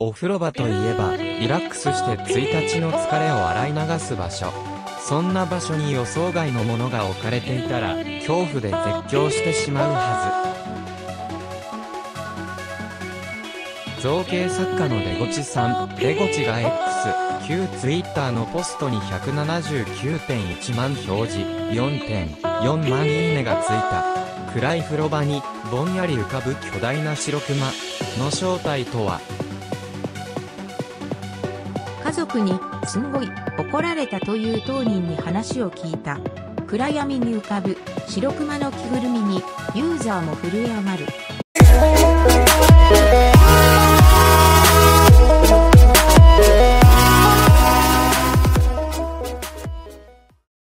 お風呂場といえば、リラックスして1日の疲れを洗い流す場所。そんな場所に予想外のものが置かれていたら、恐怖で絶叫してしまうはず。造形作家のデゴチさん、デゴチが X、旧 Twitter のポストに179.1万表示、4.4万いいねがついた。暗い風呂場に、ぼんやり浮かぶ巨大な白熊の正体とは？特に、すんごい、怒られたという当人に話を聞いた。暗闇に浮かぶ、白熊の着ぐるみに、ユーザーも震え上がる。